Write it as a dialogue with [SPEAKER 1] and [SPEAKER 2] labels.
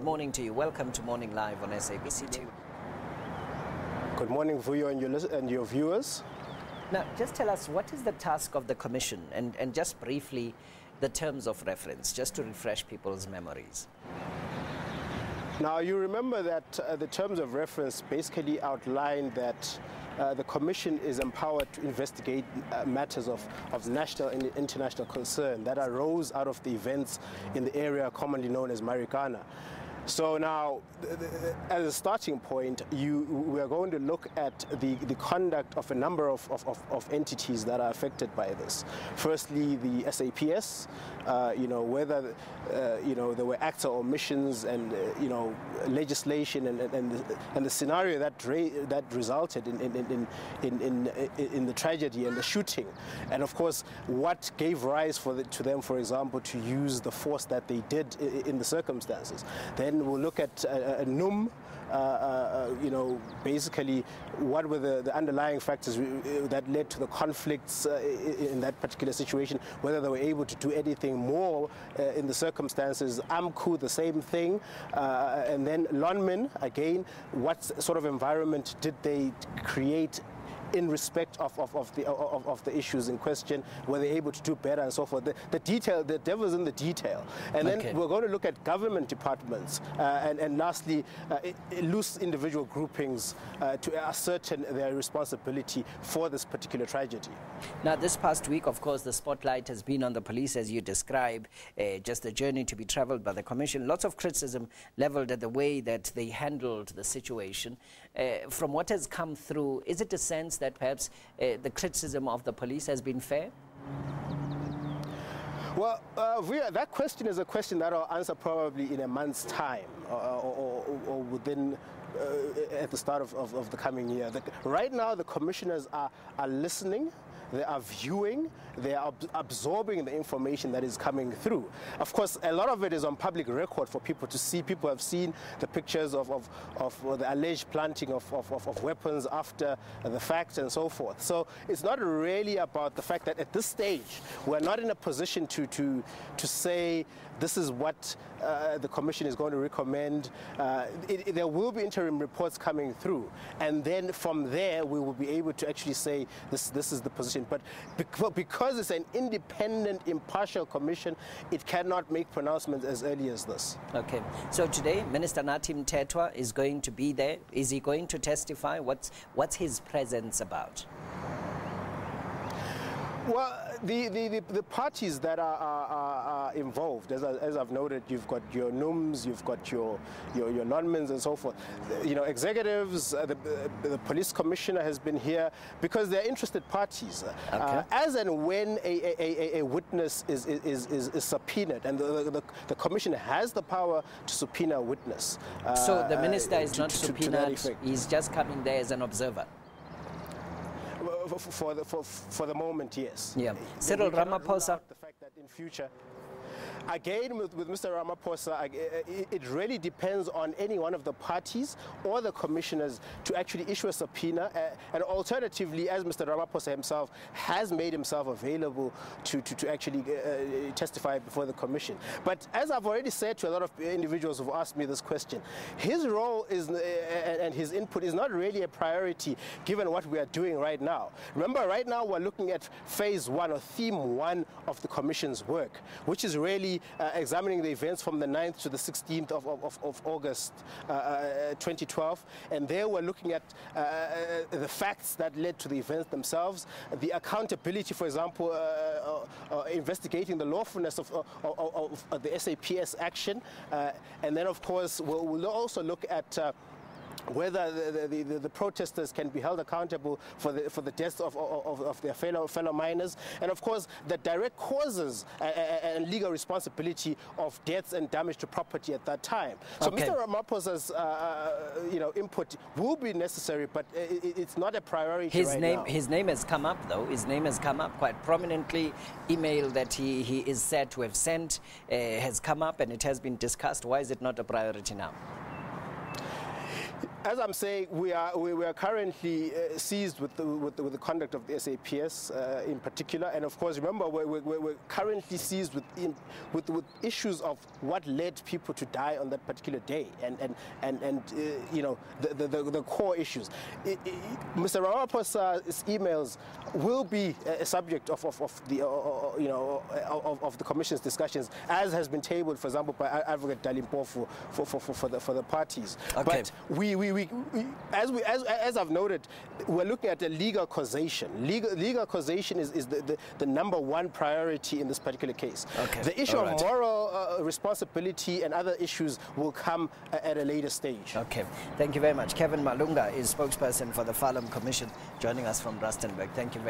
[SPEAKER 1] Good morning to you. Welcome to Morning Live on SABC2.
[SPEAKER 2] Good morning, Vuyo and your, and your viewers.
[SPEAKER 1] Now, just tell us what is the task of the Commission and, and just briefly the terms of reference, just to refresh people's memories.
[SPEAKER 2] Now, you remember that uh, the terms of reference basically outline that uh, the Commission is empowered to investigate uh, matters of, of national and international concern that arose out of the events in the area commonly known as Marikana. So now, as a starting point, you, we are going to look at the, the conduct of a number of, of, of entities that are affected by this. Firstly, the SAPS, uh, you know, whether, uh, you know, there were acts or omissions and, uh, you know, legislation and, and, the, and the scenario that, that resulted in, in, in, in, in, in the tragedy and the shooting. And of course, what gave rise for the, to them, for example, to use the force that they did in the circumstances. Then we'll look at uh, NUM, uh, uh, you know, basically what were the, the, underlying factors that led to the conflicts uh, in that particular situation, whether they were able to do anything more uh, in the circumstances. AMCU, the same thing. Uh, and then Lonmin, again, what sort of environment did they create in respect of, of, of the, of, of, the issues in question, were they able to do better and so forth. The, the detail, the devil's in the detail. And then we're going to look at government departments uh, and, and lastly, uh, loose individual groupings uh, to ascertain their responsibility for this particular tragedy.
[SPEAKER 1] Now, this past week, of course, the spotlight has been on the police, as you describe, uh, just the journey to be traveled by the Commission. Lots of criticism leveled at the way that they handled the situation. Uh, from what has come through, is it a sense that perhaps uh, the criticism of the police has been fair?
[SPEAKER 2] Well, uh, that question is a question that I'll answer probably in a month's time or, or, or within uh, at the start of, of, of the coming year. The, right now, the commissioners are, are listening they are viewing, they are absorbing the information that is coming through. Of course, a lot of it is on public record for people to see. People have seen the pictures of, of, of the alleged planting of, of, of weapons after the fact and so forth. So it's not really about the fact that at this stage, we're not in a position to, to, to say this is what uh, the Commission is going to recommend. Uh, it, it, there will be interim reports coming through. And then from there, we will be able to actually say this, this is the position. But because it's an independent, impartial commission, it cannot make pronouncements as early as this.
[SPEAKER 1] Okay. So today, Minister Nathi Mthethwa is going to be there. Is he going to testify? What's, what's his presence about?
[SPEAKER 2] Well, the, the, the, the, parties that are, are, are involved, as, I, as I've noted, you've got your NUMs, you've got your, your, your Lonmins and so forth. You know, executives, uh, the, the police commissioner has been here because they're interested parties. Uh, okay. Uh, as and when a, a, a, a witness is, is, is, is, subpoenaed, and the, the, the, commission has the power to subpoena a witness.
[SPEAKER 1] so the minister is to, not subpoenaed, he's just coming there as an observer
[SPEAKER 2] for the, for, for the moment, yes.
[SPEAKER 1] Yeah. Cyril Ramaphosa.
[SPEAKER 2] The fact that in future Again, with, with Mr. Ramaphosa, it really depends on any one of the parties or the commissioners to actually issue a subpoena. Uh, and alternatively, as Mr. Ramaphosa himself has made himself available to, to, to actually uh, testify before the commission. But as I've already said to a lot of individuals who've asked me this question, his role is uh, and his input is not really a priority given what we are doing right now. Remember, right now we're looking at phase one or theme one of the commission's work, which is really uh, examining the events from the 9th to the 16th of, of, of August uh, uh 2012. And there we're looking at uh, uh, the facts that led to the events themselves, the accountability, for example, investigating the lawfulness of, of, the SAPS action. and then, of course, we'll, we'll also look at whether the, the, the, the, protesters can be held accountable for the, for the deaths of, of, of, their fellow, fellow miners, and of course the direct causes and legal responsibility of deaths and damage to property at that time. So okay. Mr. Ramaphosa's uh, uh, you know, input will be necessary, but it, it's not a priority
[SPEAKER 1] his
[SPEAKER 2] right
[SPEAKER 1] name,
[SPEAKER 2] now.
[SPEAKER 1] His name has come up, though. His name has come up quite prominently. Email that he, he is said to have sent uh, has come up and it has been discussed. Why is it not a priority now?
[SPEAKER 2] As I'm saying, we are we, we are currently uh, seized with the, with the, with the conduct of the SAPS uh, in particular, and of course, remember we're, we're, we're currently seized with, in, with with issues of what led people to die on that particular day, and and and and uh, you know the, the, the, core issues. It, it, Mr. Ramaphosa's emails will be a subject of, of, of the uh, uh, you know of, of, the commission's discussions, as has been tabled, for example, by Advocate Dali Mpofu for for, for, for, the for the parties.
[SPEAKER 1] Okay.
[SPEAKER 2] But we, we we, we, as, we, as, as I've noted, we're looking at the legal causation. Legal, legal causation is, is the, the, the number one priority in this particular case.
[SPEAKER 1] Okay.
[SPEAKER 2] The issue
[SPEAKER 1] right.
[SPEAKER 2] of moral uh, responsibility and other issues will come uh, at a later stage.
[SPEAKER 1] Okay. Thank you very much. Kevin Malunga is spokesperson for the Farlam Commission, joining us from Rustenburg. Thank you very